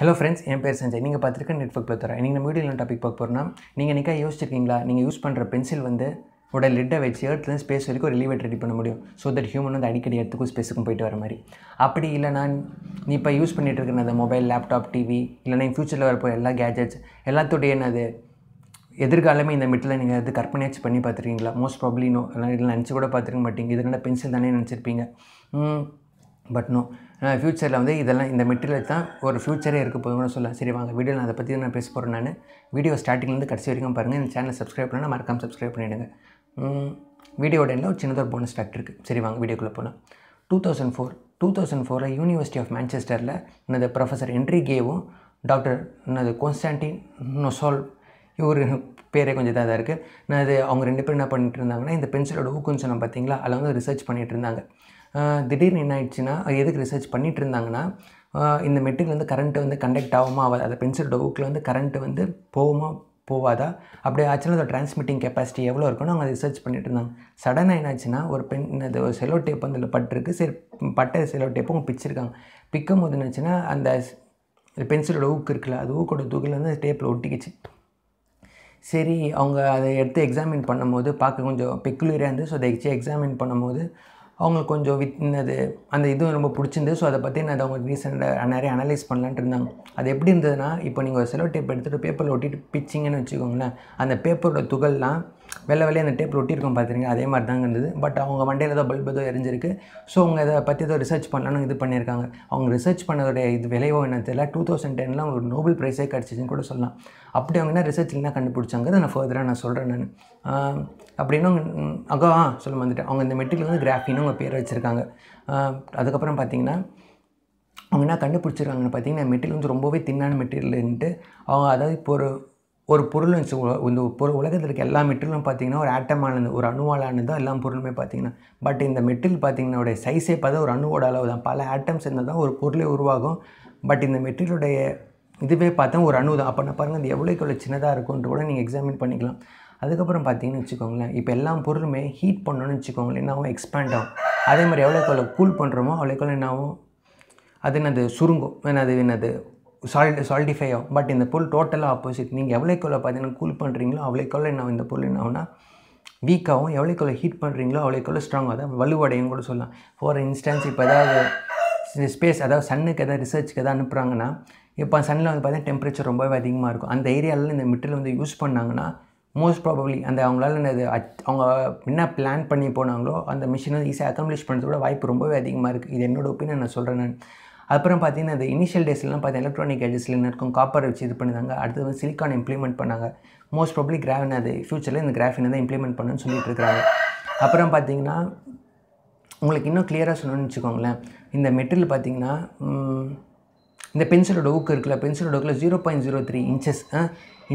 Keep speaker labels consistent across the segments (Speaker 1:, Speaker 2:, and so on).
Speaker 1: Hello friends என் பேர் சஞ்சய். நீங்கள் பார்த்துருக்க நெட்ஒர்க் ப்ளத்தரா நீங்கள் நம்ம வீடியோவில் டாபிக் பார்க்க போகிறோம்னா நீங்கள் நிக்கா யோசிச்சிருக்கீங்களா? நீங்கள் யூஸ் பண்ணுற பென்சில் வந்து உட லிட்டை வச்சு ஏர்த்லேருந்து ஸ்பேஸ் வரைக்கும் ஒரு எலிவேட் ரெடி பண்ண முடியும். ஸோ தட் ஹியூமன் வந்து அடிக்கடி இடத்துக்கும் ஸ்பேஸுக்கும் போயிட்டு வர மாதிரி. அப்படி இல்லைனா நீ இப்போ யூஸ் பண்ணிகிட்டு இருக்கிற அந்த மொபைல் லேப்டாப் டிவி இல்லைனா ஃப்யூச்சரில் வரப்போ எல்லா கேஜெட்ஸ் எல்லாத்துடைய என்னது எதிர்காலமே இந்த மிட்டில் நீங்கள் அது கற்பனையாச்சு பண்ணி பார்த்துருக்கீங்களா? மோஸ்ட் ப்ராப்ளி நோ இல்லை நினச்சி கூட பார்த்துருக்க மாட்டீங்க. இதனால் பென்சில் தானே நினச்சிருப்பீங்க. பட் நோ ஃப்யூச்சரில் வந்து இதெல்லாம் இந்த மெட்டீரியல் தான் ஒரு ஃப்யூச்சரே இருக்க போதும்னு சொல்லலாம். சரி வாங்க வீடியோ நான் அதை பற்றி நான் பேச போகிறேன் நான். வீடியோ ஸ்டார்டிங்லேருந்து கடைசி வரைக்கும் பாருங்கள் இந்த சேனல் சப்ஸ்கிரைப் பண்ணால் மறக்காம சப்ஸ்கிரைப் பண்ணிவிடுங்க வீடியோட என்ன ஒரு சின்னதாக ஒரு போனஸ் ஃபேக்ட் இருக்குது சரி வாங்க வீடியோக்குள்ளே போகலாம் two thousand four two thousand ஃபோரில் யூனிவர்சிட்டி ஆஃப் மேன்செஸ்டரில் என்னது ப்ரொஃபஸர் என்ட்ரி கேவும் டாக்டர் என்னது கோன்ஸ்டான்டின் நொசால் இவர் பேரே கொஞ்சம் இதாக தான் இருக்குது நான் அது அவங்க ரெண்டு பேரும் என்ன பண்ணிட்டு இருந்தாங்கன்னா இந்த பென்சிலோட ஊக்குன்னு சொன்னேன் பார்த்தீங்களா அதில் வந்து ரிசர்ச் பண்ணிகிட்டு இருந்தாங்க. திடீர்னு என்ன ஆயிடுச்சுன்னா அது எதுக்கு ரிசர்ச் பண்ணிகிட்டு இருந்தாங்கன்னா இந்த மெட்டீரியல் வந்து கரண்ட்டு வந்து கண்டக்ட் ஆகுமா ஆகாது அந்த பென்சிலோட ஊக்கில் வந்து கரண்ட்டு வந்து போகுமா போவாதா? அப்படி ஆச்சுன்னா அதோட டிரான்ஸ்மிட்டிங் கெப்பாசிட்டி எவ்வளோ இருக்குன்னு அவங்க ரிசர்ச் பண்ணிட்டு இருந்தாங்க. சடனாக என்னாச்சுன்னா ஒரு பென் இது ஒரு செலோ டேப் வந்து அதில் பட்டிருக்கு சரி பட்ட செலோ டேப்பும் பிச்சிருக்காங்க. பிக்கும் போது என்னாச்சுன்னா அந்த பென்சிலோட ஊக்கு இருக்குல்ல அது ஊக்கோட தூக்கில் வந்து டேப்பில் ஒட்டிக்கிச்சு. சரி அவங்க அதை எடுத்து எக்ஸாமின் பண்ணும்போது பார்க்க கொஞ்சம் பெக்குலரியாக இருந்து ஸோ அதை வச்சு எக்ஸாமின் பண்ணும்போது அவங்களுக்கு கொஞ்சம் வித் அந்த இதுவும் ரொம்ப பிடிச்சிருந்து ஸோ அதை பற்றி நான் அவங்க ரீசெண்டாக நிறைய அனலைஸ் பண்ணலான்ட்டு இருந்தாங்க அது எப்படி இருந்ததுன்னா இப்போ நீங்கள் ஒரு செலோ டேப் எடுத்துகிட்டு பேப்பரில் ஒட்டிட்டு பிச்சிங்கன்னு வச்சுக்கோங்களேன் அந்த பேப்பரோட துகள்லாம் வெள்ளை வெளியே அந்த டேப் ஒட்டியிருக்கோம் பார்த்துருங்க அதே மாதிரி தாங்க இருந்தது. பட் அவங்க மண்டையில் ஏதோ பல்ப் ஏதோ எரிஞ்சிருக்கு. ஸோ அவங்க இதை பற்றி ஏதோ ரிசர்ச் பண்ணலான்னு இது பண்ணியிருக்காங்க. அவங்க ரிசர்ச் பண்ணதோடைய இது விளைவோ என்ன தெரியல. டூ தௌசண்ட் டெனில் அவங்களுக்கு நோபல் ப்ரைஸே கிடச்சிச்சின்னு கூட சொல்லலாம். அப்படி அவங்க என்ன ரிசர்ச் என்ன கண்டுபிடிச்சாங்க அதை நான் ஃபர்தராக நான் சொல்கிறேன் நான். அப்படின்னு அவங்க ஆ சொல்ல வந்துட்டேன் அவங்க இந்த மெட்டீரியல் வந்து கிராஃபின்னு அவங்க பேர் வச்சுருக்காங்க. அதுக்கப்புறம் பார்த்தீங்கன்னா அவங்க என்ன கண்டுபிடிச்சிருக்காங்கன்னு பார்த்தீங்கன்னா மெட்டீரியல் வந்து ரொம்பவே தின்னான மெட்டீரியல்ன்ட்டு அவங்க அதாவது இப்போ ஒரு ஒரு பொருள் வச்சு இந்த பொருள் உலகத்தில் இருக்க எல்லா மெட்டீரியலும் பார்த்தீங்கன்னா ஒரு ஆட்டமானது ஒரு அணுவாலானது தான் எல்லா பொருளுமே பார்த்தீங்கன்னா பட் இந்த மெட்டீரியல் பார்த்தீங்கன்னா சைஸே பார்த்தா ஒரு அணுவோட அளவு தான் பல ஆட்டம்ஸ் இருந்தால் தான் ஒரு பொருளே உருவாகும். பட் இந்த மெட்டீரியலுடைய இதுவே பார்த்தா ஒரு அணு தான் அப்போ நான் பாருங்கள் அது எவ்வளோக்கு எவ்வளோ சின்னதாக இருக்கும்ன்ட்டு கூட நீங்கள் எக்ஸாமின் பண்ணிக்கலாம். அதுக்கப்புறம் பார்த்தீங்கன்னு வச்சுக்கோங்களேன் இப்போ எல்லா பொருளுமே ஹீட் பண்ணணும்னு வச்சுக்கோங்களேன் என்ன ஆகும் எக்ஸ்பேண்ட் ஆகும். அதே மாதிரி எவ்வளோக்கு எவ்வளோ கூல் பண்ணுறோமோ அவ்வளோக்கு எவ்வளோ என்ன ஆகும் அது என்னது சுருங்கும். என்னது என்னது சால்ட் சால்டிஃபை ஆகும் பட் இந்த பொருள் டோட்டலாக ஆப்போசிட் நீங்கள் எவ்வளோக்குள்ள பார்த்தீங்கன்னா கூல் பண்ணுறீங்களோ அவ்வளோக்குள்ள என்ன இந்த பொருள் என்ன ஆகும்னா வீக்காகவும் எவ்வளோக்குள்ள ஹீட் பண்ணுறீங்களோ அவ்வளோக்குள்ள ஸ்ட்ராங் அதாவது வலுவடையும் கூட சொல்லலாம். ஃபார் இன்ஸ்டன்ஸ் இப்போ ஏதாவது ஸ்பேஸ் அதாவது சன்னுக்கு எதாவது ரிசர்ச்சுக்கு எதாவது அனுப்புகிறாங்கன்னா இப்போ சன்னில் வந்து பார்த்தீங்கன்னா டெம்பரேச்சர் ரொம்பவே அதிகமாக இருக்கும். அந்த ஏரியாவில் இந்த மெட்டீரியல் வந்து யூஸ் பண்ணாங்கன்னா மோஸ்ட் ப்ராபப்ளி அந்த அவங்களால என்னது அவங்க என்ன பிளான் பண்ணி போனாங்களோ அந்த மிஷினை ஈஸியாக அக்கம்ப்ளிஷ் கூட வாய்ப்பு ரொம்பவே அதிகமாக இருக்குது இது என்னோட ஒப்பீனியன் நான் சொல்கிறேன் நான். அப்புறம் பார்த்தீங்கன்னா இந்த இனிஷியல் டேஸ்லாம் பார்த்தீங்கன்னா எலக்ட்ரானிக் கேஜஸ்ல என்ன இருக்கும்? காப்பர் வச்சு இது பண்ணியிருந்தாங்க அடுத்து வந்து சிலிக்கான் இம்ப்ளிமெண்ட் பண்ணாங்க. மோஸ்ட் ப்ராப்ளி கிராஃபின் அது ஃப்யூச்சரில் இந்த கிராஃபின் தான் இம்ப்ளிமெண்ட் பண்ணுன்னு சொல்லிட்டு இருக்கிறாங்க. அப்புறம் பார்த்தீங்கன்னா உங்களுக்கு இன்னும் கிளியராக சொல்லணும்னு வச்சுக்கோங்களேன். இந்த மெட்டீரியல் பார்த்தீங்கன்னா இந்த பென்சிலோட ஊக்கு இருக்குல்ல பென்சிலோட ஊக்கில் zero point zero three inches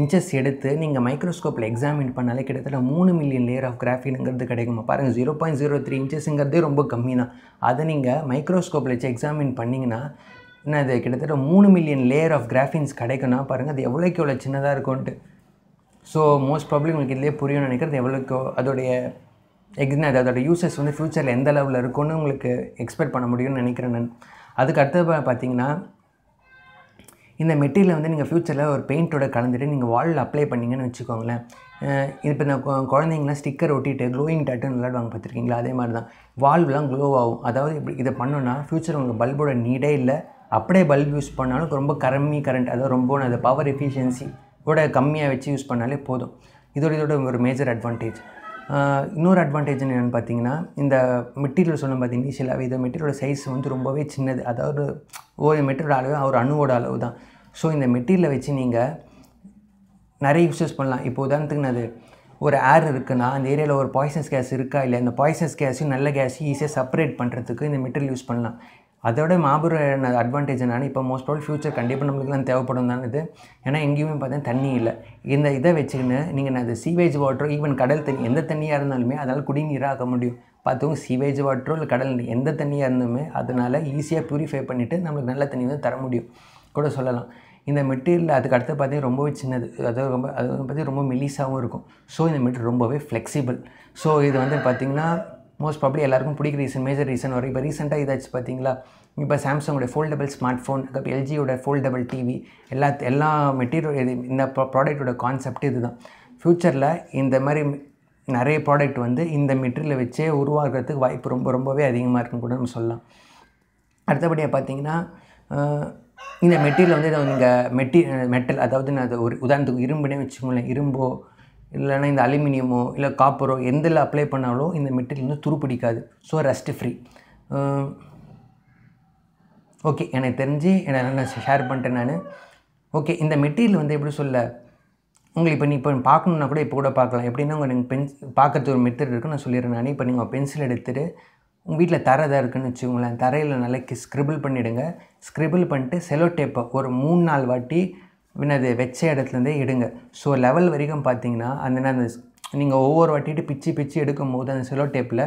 Speaker 1: inches எடுத்து நீங்கள் மைக்ரோஸ்கோப்பில் எக்ஸாமின் பண்ணாலே கிட்டத்தட்ட மூணு மில்லியன் லேயர் ஆஃப் கிராஃபின்ங்கிறது கிடைக்குமா? பாருங்கள் ஜீரோ பாயிண்ட் ஜீரோ த்ரீ இன்ச்சஸ்ங்கிறதே ரொம்ப கம்மி தான் அதை நீங்கள் மைக்ரோஸ்கோப்பில் வச்சு எக்ஸாமின் பண்ணிங்கன்னா என்ன அது கிட்டத்தட்ட மூணு மில்லியன் லேயர் ஆஃப் கிராஃபின்ஸ் கிடைக்குன்னா பாருங்கள் அது எவ்வளோக்கு எவ்வளோ சின்னதாக இருக்கும்ன்ட்டு. ஸோ மோஸ்ட் ப்ராப்ளம் உங்களுக்கு இதிலே புரியும்னு நினைக்கிறது எவ்வளோக்கோ அதோடைய எக்னா அதோட யூசஸ் வந்து ஃப்யூச்சரில் எந்த லெவலில் இருக்கும்னு உங்களுக்கு எக்ஸ்பெக்ட் பண்ண முடியும்னு நினைக்கிறேன் நான். அதுக்கு அடுத்தது பார்த்தீங்கன்னா இந்த மெட்டீரியலை வந்து நீங்கள் ஃப்யூச்சரில் ஒரு பெயிண்ட்டோட கலந்துட்டு நீங்கள் வாலில் அப்ளை பண்ணிங்கன்னு வச்சுக்கோங்களேன். இப்போ இந்த குழந்தைங்களாம் ஸ்டிக்கர் ஒட்டிட்டு க்ளோயிங் டேட்டுன்னு விளாடுவாங்க பார்த்துருக்கீங்களா? அதே மாதிரி தான். வால்வ்லாம் க்ளோ ஆகும். அதாவது இப்படி இதை பண்ணோன்னா ஃப்யூச்சர் உங்களுக்கு பல்போட நீடே இல்லை. அப்படியே பல்ப் யூஸ் பண்ணாலும் ரொம்ப கம்மி கரண்ட் அதாவது ரொம்ப அது பவர் எஃபிஷியன்சி கூட கம்மியாக வச்சு யூஸ் பண்ணாலே போதும். இதோட இதோட ஒரு மேஜர் அட்வான்டேஜ் இன்னொரு அட்வான்டேஜ் என்னென்னு பார்த்தீங்கன்னா இந்த மெட்டீரியல் சொன்ன பார்த்தீங்கன்னா சில இந்த மெட்டீரியலோட சைஸ் வந்து ரொம்பவே சின்னது. அதாவது ஒரு மெட்டீரியல் அளவு ஒரு அணுவோட அளவு தான். ஸோ இந்த மெட்டீரியலை வச்சு நீங்கள் நிறைய யூஸஸ் பண்ணலாம். இப்போ உதாரணத்துக்கு அது ஒரு ஏர் இருக்குன்னா அந்த ஏரியாவில் ஒரு பாய்சன்ஸ் கேஸ் இருக்கா இல்லை அந்த பாய்சன்ஸ் கேஸையும் நல்ல கேஸையும் ஈஸியாக செப்பரேட் பண்ணுறதுக்கு இந்த மெட்டீரியல் யூஸ் பண்ணலாம். அதோட மாபெரும் அட்வான்டேஜ் என்னென்னா இப்போ மோஸ்ட் ஆல் ஃப்யூச்சர் கண்டிப்பாக நம்மளுக்குலாம் தேவைப்படும் தான் இது. ஏன்னா எங்கேயுமே பார்த்தீங்கன்னா தண்ணி இல்லை. இந்த இதை வச்சுக்கின்னு நீங்கள் அது சீவேஜ் வாட்டர் ஈவன் கடல் தண்ணி எந்த தண்ணியாக இருந்தாலுமே அதால் குடிநீராக ஆக்க முடியும். பார்த்தவங்க சீவேஜ் வாட்டரோ இல்லை கடல் எந்த தண்ணியாக இருந்துமே அதனால் ஈஸியாக ப்யூரிஃபை பண்ணிவிட்டு நம்மளுக்கு நல்ல தண்ணி வந்து தர முடியும். கூட சொல்லலாம். இந்த மெட்டீரியல் அதுக்கு அடுத்து பார்த்தீங்கன்னா ரொம்பவே சின்னது. அதாவது ரொம்ப அது பார்த்தீங்கன்னா ரொம்ப மெலிசாகவும் இருக்கும். ஸோ இந்த மெட்டீரியல் ரொம்பவே ஃப்ளெக்சிபிள் ஸோ இது வந்து பார்த்திங்கன்னா மோஸ்ட் ப்ராப்ளி எல்லாருக்கும் பிடிக்கிற ரீசன் மேஜர் ரீசன் வரும் இப்போ ரீசெண்டாக இதாச்சு பார்த்தீங்களா இப்போ சாம்சங்கோட ஃபோல்டபுள் ஸ்மார்ட் ஃபோன் அதுக்கப்புறம் எல்ஜியோட ஃபோல்டபுள் டிவி எல்லா எல்லா மெட்டீரியல் இது இந்த ப்ராடக்ட்டோட கான்செப்ட் இது தான் ஃப்யூச்சரில் இந்த மாதிரி நிறைய ப்ராடக்ட் வந்து இந்த மெட்டீரியலை வச்சே உருவாகிறதுக்கு வாய்ப்பு ரொம்ப ரொம்பவே அதிகமாக இருக்குன்னு கூட நம்ம சொல்லலாம். அடுத்தபடியாக பார்த்தீங்கன்னா இந்த மெட்டீரியல் வந்து நீங்கள் மெட்டி மெட்டல் அதாவது நான் அது ஒரு உதாரணத்துக்கு இரும்புனே வச்சுக்கோங்களேன். இரும்போ இல்லைன்னா இந்த அலுமினியமோ இல்லை காப்பரோ எந்தில் அப்ளை பண்ணாலும் இந்த மெட்டீரியல் வந்து துருப்பிடிக்காது. ஸோ ரெஸ்ட் ஃப்ரீ ஓகே எனக்கு தெரிஞ்சு என்ன நான் ஷேர் பண்ணிட்டேன் நான். ஓகே இந்த மெட்டீரியல் வந்து எப்படி சொல்ல? உங்களுக்கு இப்போ நீ இப்போ பார்க்கணுன்னா கூட இப்போ கூட பார்க்கலாம். எப்படின்னா உங்கள் நீங்கள் பென்ஸ் பார்க்கறது ஒரு மெத்தட் இருக்குன்னு நான் சொல்லிடுறேன் நான். இப்போ நீங்கள் பென்சில் எடுத்துகிட்டு உங்கள் வீட்டில் தரை தான் இருக்குன்னு வச்சுக்கோங்களேன் தரையில் நல்லா ஸ்க்ரிபிள் பண்ணிவிடுங்க ஸ்க்ரிபிள் பண்ணிட்டு செலோ டேப்பை ஒரு மூணு நாள் வாட்டி என்னது வச்ச இடத்துலேருந்தே எடுங்க ஸோ லெவல் வரைக்கும் பார்த்தீங்கன்னா அந்த அந்த நீங்கள் ஒவ்வொரு வாட்டிட்டு பிச்சு பிச்சு எடுக்கும் போது அந்த செலோ டேப்பில்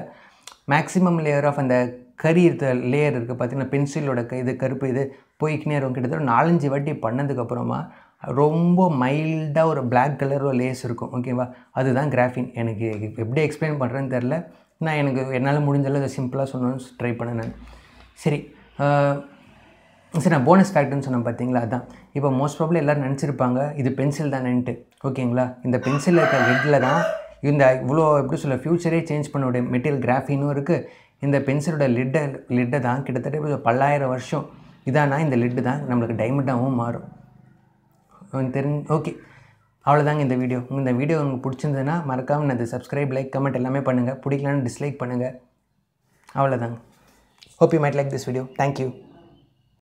Speaker 1: மேக்ஸிமம் லேயர் ஆஃப் அந்த கரி இருக்க லேயர் இருக்குது பார்த்தீங்கன்னா பென்சிலோட இது கருப்பு இது போய்க்கினே இருக்கும். கிட்டத்தட்ட நாலஞ்சு வாட்டி பண்ணதுக்கப்புறமா ரொம்ப மைல்டாக ஒரு பிளாக் கலர் ஒரு லேஸ் இருக்கும் ஓகேவா அதுதான் கிராஃபின் எனக்கு எப்படி எக்ஸ்பிளைன் பண்ணுறேன்னு தெரில நான் எனக்கு என்னால் முடிஞ்சளவு அதை சிம்பிளாக சொன்னோன்னு ட்ரை பண்ணேன் நான். சரி சரி நான் போனஸ் ஃபேக்ட்னு சொன்னேன் பார்த்தீங்களா அதான். இப்போ மோஸ்ட் ப்ராப்ளம் எல்லோரும் நினச்சிருப்பாங்க இது பென்சில் தானேன்ட்டு ஓகேங்களா இந்த பென்சிலில் இருக்கிற ஹெட்டில் தான் இந்த இவ்வளோ எப்படி சொல்ல ஃப்யூச்சரே சேஞ்ச் பண்ணோட மெட்டீரியல் கிராஃபினும் இருக்குது இந்த பென்சிலோட லிட்டை லிட்டை தான் கிட்டத்தட்ட பல்லாயிரம் வருஷம் இதானா? இந்த லிட்டு தான் நம்மளுக்கு டைமண்டாகவும் மாறும். உங்களுக்கு தெரிஞ்சு ஓகே அவ்வளோதாங்க இந்த வீடியோ இந்த வீடியோ உங்களுக்கு பிடிச்சிருந்ததுன்னா மறக்காமல் அது சப்ஸ்கிரைப் லைக் கமெண்ட் எல்லாமே பண்ணுங்கள் பிடிக்கலன்னு டிஸ்லைக் பண்ணுங்கள் அவ்வளோதாங்க hope you might like this video thank you